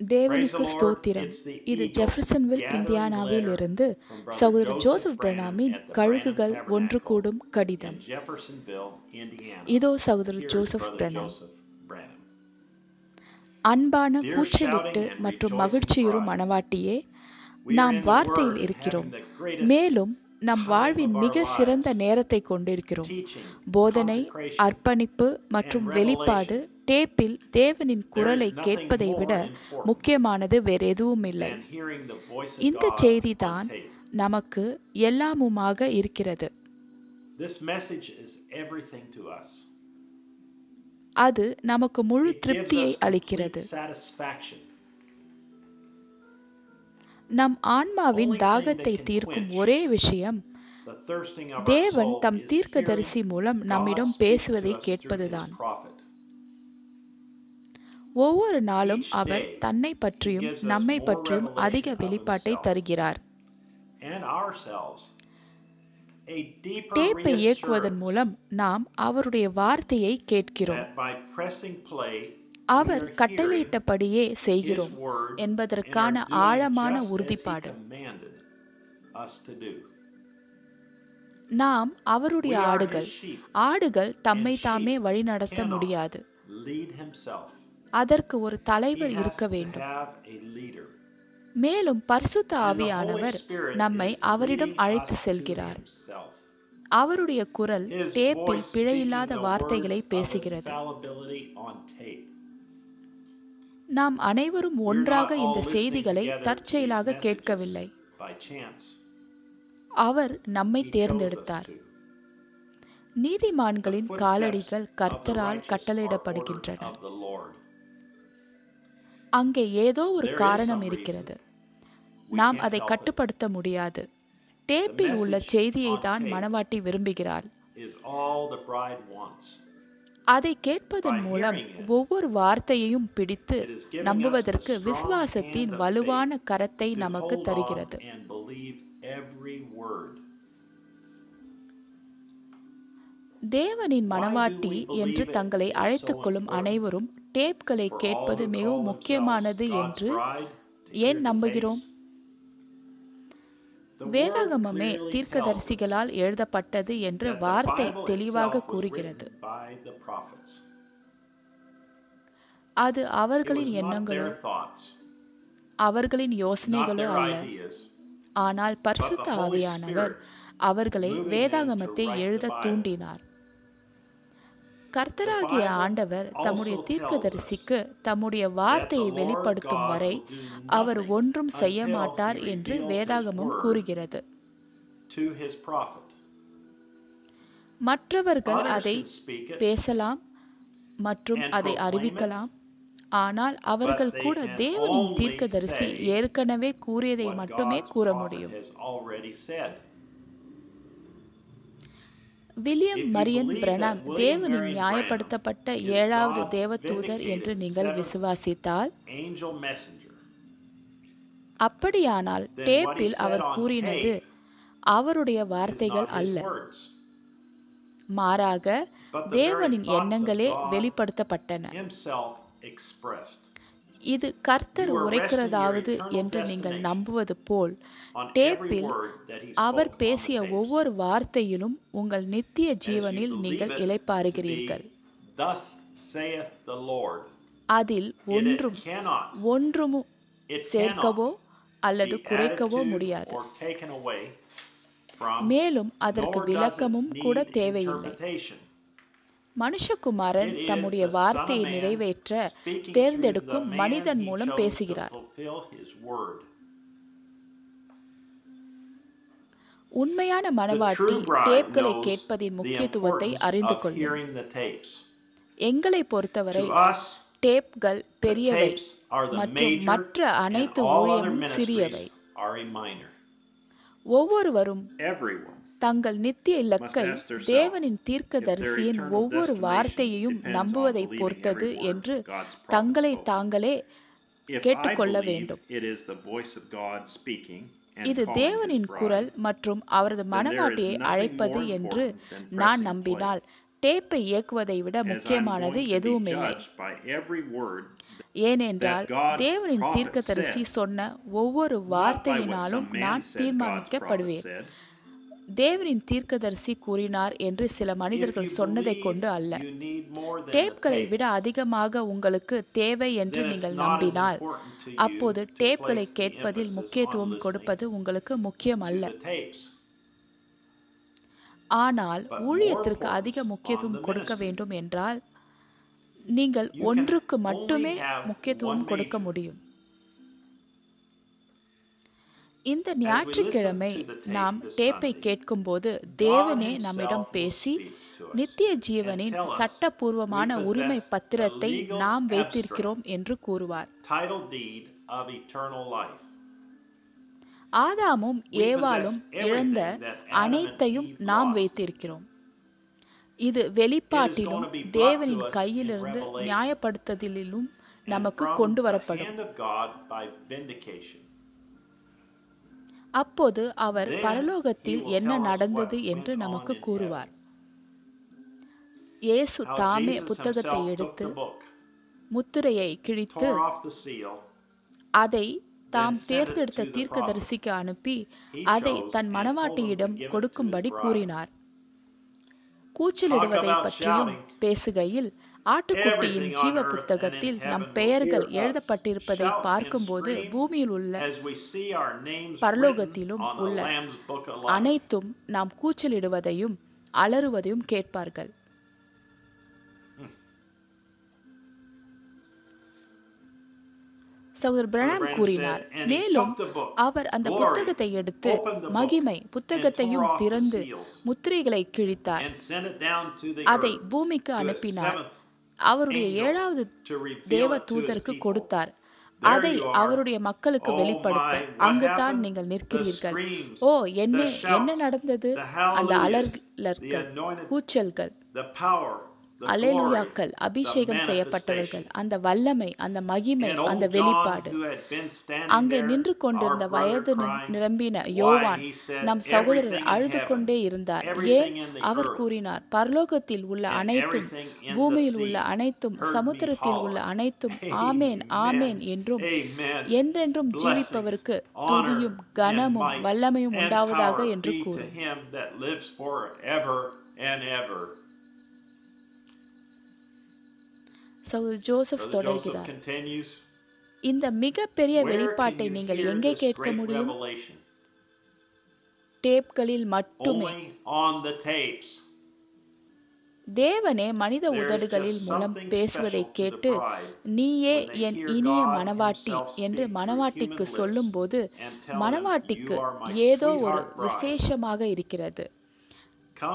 தேவனுக்கு. ஸ்தோத்திரம் இது ஜெஃபர்சன்வில் இந்தியானாவில் இருந்து சகோதரர் ஜோசப் பிரணாமின் கழுகுகள் ஒன்று கூடும் கடிதம். இதோ சகோதரர் ஜோசப் பிரணாம். அன்பான கூச்சலிட்டு மற்றும் மகிழ்ச்சியுறும் are நாம் வார்த்தையில் இருக்கிறோம் மேலும் நம் வாழ்வின் மிக சிறந்த. நேரத்தை கொண்டிருக்கிறோம் போதனை அர்ப்பணிப்பு மற்றும் வெளிப்பாடு. டேப்பில் தேவனின் குரலை கேட்பதை விட முக்கியமானது வேற எதுவும் இல்லை இந்த செய்தி தான். நமக்கு எல்லாமுமாக இருக்கிறது. அது நமக்கு முழு திருப்தியை அளிக்கிறது. நம் ஆன்மாவின் தாகத்தை தீர்க்கும் ஒரே விஷயம் தேவன் தம் தீர்க்கதரிசி மூலம் நம்மிடம் பேசுவதை கேட்பதுதான். ஒவ்வொரு நாளும் அவர் தன்னை பற்றியும் நம்மை பற்றியும் அதிக வெளிப்பாட்டை. தருகிறார் டேப்பை இயக்குவதன் மூலம் நாம் அவருடைய வார்த்தையை கேட்கிறோம் அவர் கட்டளையிட்டபடியே செய்கிறோம் என்பதற்கான ஆழமான உறுதிப்பாடு. நாம் அவருடைய ஆடுகள் ஆடுகள் தம்மை தாமே வழிநடத்த முடியாது. அதற்கு ஒரு தலைவர் இருக்க வேண்டும். மேலும் பரிசுத்த ஆவியானவர் நம்மை அவரிடம் அழைத்து செல்கிறார். அவருடைய குரல் டேப்பில் பிழையில்லாத வார்த்தைகளை பேசுகிறது. நாம் அனைவரும் ஒன்றாக இந்த செய்திகளை தற்செயலாக கேட்கவில்லை. அவர் நம்மை தேர்ந்தெடுத்தார். நீதிமான்களின் காலடிகள் கர்த்தரால் கட்டளையிடப்படுகின்றன அங்கே ஏதோ ஒரு காரணம் இருக்கிறது நாம் அதை. கட்டுப்படுத்த முடியாது டேப்பில் உள்ள செய்தியை தான் மணவாட்டி wants. அதை கேட்பதன் மூலம் ஒவ்வொரு வார்த்தையையும் பிடித்து நம்புவதற்கு விசுவாசத்தின் வலுவான கரத்தை நமக்கு தருகிறது. தேவனின் believe என்று தங்களை அழைத்துக் கொள்ளும் அனைவரும் டேப்களை கேட்பது மிகவும் முக்கியமானது என்று ஏன் நம்புகிறோம் வேதாகமமே தீர்க்கதரிசிகளால் எழுதப்பட்டது என்று வார்த்தை தெளிவாக கூறுகிறது. அது அவர்களின் எண்ணங்களோ அவர்களின் யோசனைகளோ அல்ல ஆனால் பரிசுத்த ஆவியானவர் அவர்களை வேதாகமத்தை எழுத. தூண்டினார் கர்த்தராகிய ஆண்டவர் தம்முடைய தீர்க்கதரிசிக்கு தம்முடைய வார்த்தையை வெளிப்படுத்தும் வரை அவர் ஒன்றும் செய்ய மாட்டார் என்று வேதாகமம் கூறுகிறது. மற்றவர்கள் அதை பேசலாம் மற்றும் அதை அறிவிக்கலாம் ஆனால் அவர்கள் கூட தேவனின் தீர்க்கதரிசி ஏற்கனவே கூறியதை மட்டுமே கூற முடியும். வில்லியம் மரியன் பிரணாம் தேவனின் நியாயப்படுத்தப்பட்ட ஏழாவது தேவதூதர் என்று நீங்கள் விசுவாசித்தால். அப்படியானால் டேப்பில் அவர் கூறினது அவருடைய வார்த்தைகள் அல்ல மாறாக தேவனின் எண்ணங்களே வெளிப்படுத்தப்பட்டன. இது கர்த்தர் உரைக்கிறதாவது என்று நீங்கள் நம்புவது போல் டேப்பில் அவர் பேசிய. ஒவ்வொரு வார்த்தையிலும் உங்கள் நித்திய ஜீவனில் நீங்கள் Lord. அதில் ஒன்றும் ஒன்றும் சேர்க்கவோ அல்லது குறைக்கவோ முடியாது மேலும் அதற்கு விளக்கமும் கூட தேவையில்லை. மனுஷகுமாரன் தம்முடைய வார்த்தையை நிறைவேற்ற தேர்ந்தெடுக்கும் மனிதன் மூலம் பேசுகிறார். உண்மையான bride டேப்களை கேட்பதின் முக்கியத்துவத்தை அறிந்து கொள்ளும். எங்களை பொறுத்தவரை டேப்கள் பெரியவை மற்றும் மற்ற அனைத்து ஊழியமும் சிறியவை. ஒவ்வொருவரும் தங்கள் நித்திய இலக்கை தேவனின் தீர்க்கதரிசியின் ஒவ்வொரு வார்த்தையையும் நம்புவதை பொறுத்தது என்று தங்களை. தாங்களே கேட்டுக்கொள்ள வேண்டும். இது தேவனின் குரல் மற்றும் அவரது nothing அழைப்பது என்று நான் நம்பினால் டேப்பை இயக்குவதை விட முக்கியமானது every word ஏனென்றால் தேவனின் தீர்க்கதரிசி சொன்ன ஒவ்வொரு வார்த்தையினாலும் நான் தீர்மானிக்கப்படுவேன். தேவனின் தீர்க்கதரிசி கூறினார் என்று சில மனிதர்கள் சொன்னதை கொண்டு அல்ல டேப்களை விட அதிகமாக உங்களுக்கு தேவை என்று நீங்கள் நம்பினால் அப்போது டேப்களை கேட்பதில் முக்கியத்துவம் கொடுப்பது உங்களுக்கு முக்கியம் அல்ல. ஆனால் ஊழியத்திற்கு அதிக முக்கியத்துவம் கொடுக்க. வேண்டும் என்றால் நீங்கள் ஒன்றுக்கு மட்டுமே முக்கியத்துவம் கொடுக்க. முடியும் இந்த ஞாயிற்றுக்கிழமை நாம் டேப்பை கேட்கும்போது தேவனே நம்மிடம் பேசி நித்திய ஜீவனின் சட்டபூர்வமான உரிமை பத்திரத்தை நாம். வைத்திருக்கிறோம் என்று கூறுவார். ஆதாமும் possess இழந்த அனைத்தையும் நாம். வைத்திருக்கிறோம் இது வெளிப்பாட்டிலும் தேவனின் கையிலிருந்து. நியாயப்படுத்துதலிலும் நமக்கு கொண்டு வரப்படும் அப்போது அவர் பரலோகத்தில் என்ன நடந்தது என்று நமக்கு கூறுவார் இயேசு தாமே புத்தகத்தை எடுத்து முத்திரையை கிழித்து அதை தாம் தேர்ந்தெடுத்த தீர்க்கதரிசிக்கு அனுப்பி அதை தன் மணவாட்டியிடம் to கொடுக்கும்படி. கூறினார் கூச்சலிடுவதை பற்றியும். பேசுகையில் ஆட்டுக்குட்டியின் ஜீவ புத்தகத்தில் நம் பெயர்கள் எழுதப்பட்டிருப்பதை பார்க்கும்போது பூமியில் உள்ள பரலோகத்திலும் உள்ள. அனைத்தும் நாம் கூச்சலிடுவதையும் அலறுவதையும் கேட்பார்கள் சகோதரர் பிரணாம் கூறினார் said, "And he மேலும் அவர் அந்த புத்தகத்தை எடுத்து மகிமை புத்தகத்தையும் திறந்து முத்திரைகளை கிழித்தார் அதை பூமிக்கு அனுப்பினார் அவருடைய ஏழாவது தேவ தூதருக்கு. கொடுத்தார் அதை. அவருடைய மக்களுக்கு Oh வெளிப்படுத்த அங்குதான்? நீங்கள் நிற்கிறீர்கள் ஓ என்ன என்ன நடந்தது அந்த anointed, கூச்சல்கள் அலேலுயாக்கள் அபிஷேகம் செய்யப்பட்டவர்கள். அந்த வல்லமை அந்த மகிமை அந்த வெளிப்பாடு அங்கே நின்று கொண்டிருந்த வயது நிரம்பின யோவான் நம் சகோதரர் அழுது கொண்டே இருந்தார் ஏன் அவர் கூறினார் பரலோகத்தில் உள்ள அனைத்தும் பூமியில் உள்ள அனைத்தும் சமுத்திரத்தில் உள்ள அனைத்தும் ஆமேன் ஆமேன் என்றும். என்றென்றும் ஜீவிப்பவருக்கு துதியும் கனமும் வல்லமையும் உண்டாவதாக என்று கூறும் ஜோசப் தொடர்கிறார். இந்த மிகப்பெரிய வெளிப்பாட்டை நீங்கள் எங்கே கேட்க முடியும்? டேப்களில் மட்டுமே. தேவனே மனித உதடுகளில் மூலம் பேசுவதை கேட்டு நீயே என் இனிய மணவாட்டி என்று மணவாட்டிக்கு சொல்லும்போது மணவாட்டிக்கு "You are my ஏதோ ஒரு sweetheart bride." விசேஷமாக இருக்கிறது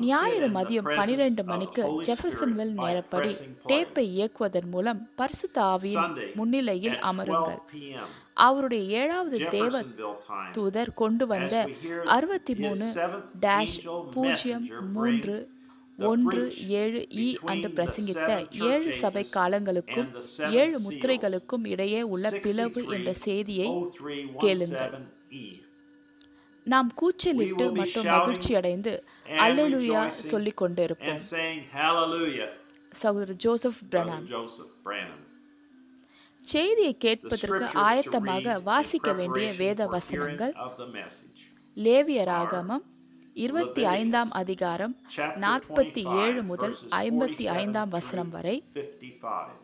ஞாயிறு மதியம் பனிரெண்டு மணிக்கு ஜெஃபர்சன்வெல் நேரப்படி. டேப்பை இயக்குவதன் மூலம் பரிசுத்த ஆவியின் முன்னிலையில் அமருங்கள் 12 p.m. அவருடைய ஏழாவது தேவ. தூதர் கொண்டு வந்த அறுபத்தி மூணு டேஷ் பூஜ்ஜியம் மூன்று ஒன்று ஏழு இ அன்று பிரசங்கித்த ஏழு சபை காலங்களுக்கும் ஏழு முத்திரைகளுக்கும் இடையே உள்ள பிளவு என்ற செய்தியை கேளுங்கள் 630317E. நாம் கூச்சலிட்டு மற்றும் மகிழ்ச்சி அடைந்து அல்லேலூயா சொல்லிக் saying hallelujah, சகோதரர் ஜோசப் பிரணாம். செய்தியை கேட்பதற்கு ஆயத்தமாக வாசிக்க வேண்டிய வேத வசனங்கள் message. லேவியராகமம் இருபத்தி ஐந்தாம் அதிகாரம் நாற்பத்தி 25, ஏழு முதல் ஐம்பத்தி 47 ஐந்தாம் வசனம் வரை 55.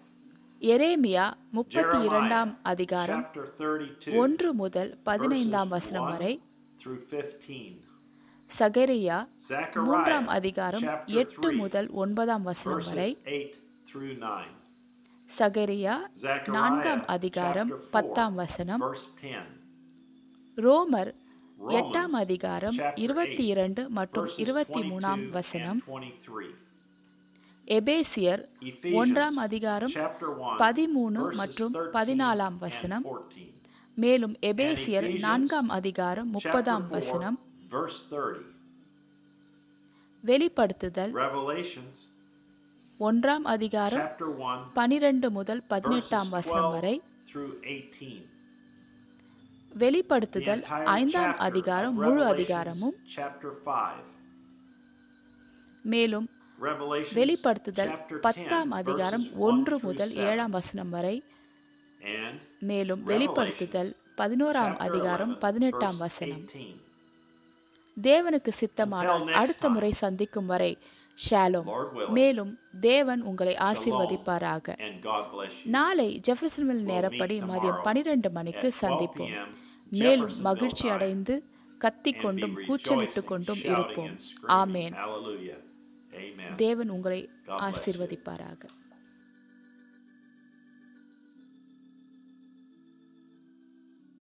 எரேமியா முப்பத்தி இரண்டாம் அதிகாரம் chapter 32, ஒன்று முதல் பதினைந்தாம் வசனம் 1 வரை through 15. சகரியா மூன்றாம் அதிகாரம் எட்டு 3, முதல் ஒன்பதாம் வசனம் வரை 8 through 9. சகரியா நான்காம் அதிகாரம் chapter 4, பத்தாம் வசனம் verse 10. ரோமர் எட்டாம் அதிகாரம் இருபத்தி 8, இரண்டு மற்றும் இருபத்தி 22 மூணாம் வசனம் 23. எபேசியர் ஒன்றாம் அதிகாரம் chapter 1, பதிமூணு மற்றும் 13 பதினாலாம் வசனம் 14. மேலும் எபேசியர் நான்காம் அதிகாரம் முப்பதாம் 4, வசனம் verse 30. வெளிப்படுத்துதல் ஒன்றாம் அதிகாரம் chapter 1, பனிரெண்டு முதல் பதினெட்டாம் வசனம் 12 வரை through 18. The வெளிப்படுத்துதல் ஐந்தாம் அதிகாரம் முழு அதிகாரமும் chapter 5. மேலும் வெளிப்படுத்துதல் chapter 10, பத்தாம் அதிகாரம் verses 1 ஒன்று முதல் 7. ஏழாம் வசனம் வரை மேலும் வெளிப்படுத்துதல் பதினோராம் அதிகாரம் 11, பதினெட்டாம் வசனம் 18. தேவனுக்கு சித்தமானால் அடுத்த முறை சந்திக்கும் வரை ஷாலோம். மேலும் தேவன் உங்களை ஆசீர்வதிப்பாராக. நாளை ஜெஃபர்சன்வில் நேரப்படி மதியம் பனிரெண்டு மணிக்கு at 12 சந்திப்போம். மேலும் மகிழ்ச்சி. அடைந்து கத்திக் And கொண்டும் be கூச்சலிட்டு கொண்டும் இருப்போம். ஆமேன். தேவன் உங்களை. ஆசீர்வதிப்பாராக